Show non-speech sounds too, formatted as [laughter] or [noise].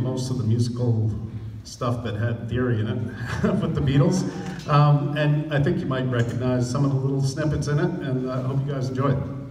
most of the musical stuff that had theory in it [laughs] with the Beatles. Um, and I think you might recognize some of the little snippets in it, and uh, I uh, hope you guys enjoy it.